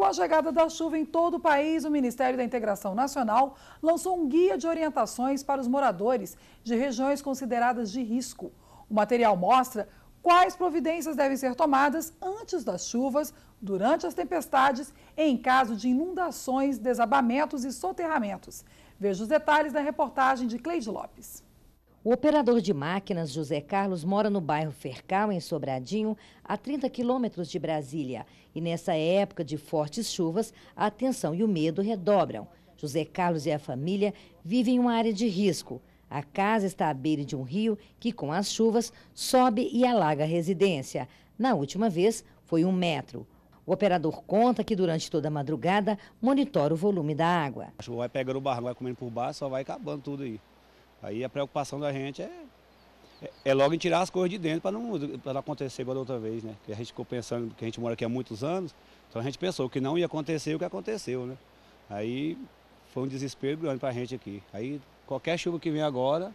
com a chegada da chuva em todo o país, o Ministério da Integração Nacional lançou um guia de orientações para os moradores de regiões consideradas de risco. O material mostra quais providências devem ser tomadas antes das chuvas, durante as tempestades e em caso de inundações, desabamentos e soterramentos. Veja os detalhes na reportagem de Cleide Lopes. O operador de máquinas José Carlos mora no bairro Fercal, em Sobradinho, a 30 quilômetros de Brasília. E nessa época de fortes chuvas, a atenção e o medo redobram. José Carlos e a família vivem em uma área de risco. A casa está à beira de um rio que, com as chuvas, sobe e alaga a residência. Na última vez, foi um metro. O operador conta que durante toda a madrugada monitora o volume da água. A chuva vai pegando o barro, vai comendo por baixo, só vai acabando tudo aí. Aí a preocupação da gente é, é, é logo em tirar as coisas de dentro para não, não acontecer igual da outra vez, né? Que a gente ficou pensando que a gente mora aqui há muitos anos, então a gente pensou que não ia acontecer o que aconteceu, né? Aí foi um desespero grande para a gente aqui. Aí qualquer chuva que vem agora,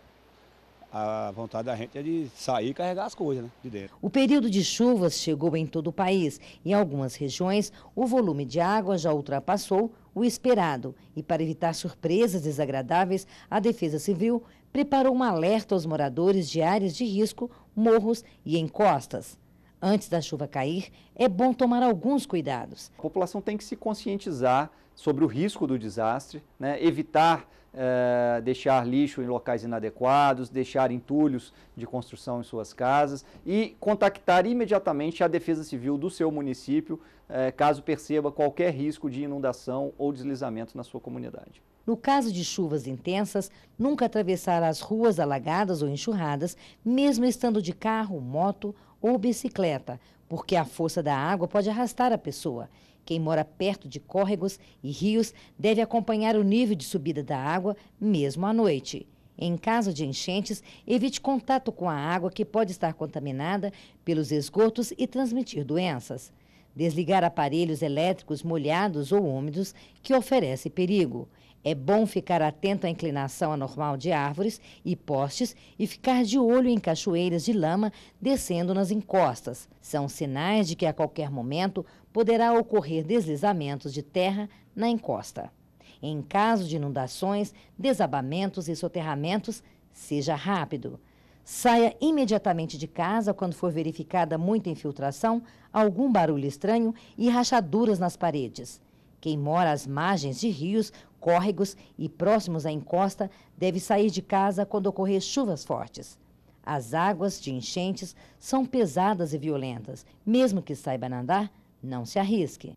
a vontade da gente é de sair e carregar as coisas né, de dentro. O período de chuvas chegou em todo o país. Em algumas regiões, o volume de água já ultrapassou o esperado. E para evitar surpresas desagradáveis, a Defesa Civil preparou um alerta aos moradores de áreas de risco, morros e encostas. Antes da chuva cair, é bom tomar alguns cuidados. A população tem que se conscientizar sobre o risco do desastre, né? evitar é, deixar lixo em locais inadequados, deixar entulhos de construção em suas casas e contactar imediatamente a Defesa Civil do seu município, é, caso perceba qualquer risco de inundação ou deslizamento na sua comunidade. No caso de chuvas intensas, nunca atravessar as ruas alagadas ou enxurradas, mesmo estando de carro, moto ou bicicleta, porque a força da água pode arrastar a pessoa. Quem mora perto de córregos e rios deve acompanhar o nível de subida da água, mesmo à noite. Em caso de enchentes, evite contato com a água que pode estar contaminada pelos esgotos e transmitir doenças. Desligar aparelhos elétricos molhados ou úmidos que oferece perigo. É bom ficar atento à inclinação anormal de árvores e postes e ficar de olho em cachoeiras de lama descendo nas encostas. São sinais de que a qualquer momento poderá ocorrer deslizamentos de terra na encosta. Em caso de inundações, desabamentos e soterramentos, seja rápido. Saia imediatamente de casa quando for verificada muita infiltração, algum barulho estranho e rachaduras nas paredes. Quem mora às margens de rios, córregos e próximos à encosta deve sair de casa quando ocorrer chuvas fortes. As águas de enchentes são pesadas e violentas. Mesmo que saiba nadar, não se arrisque.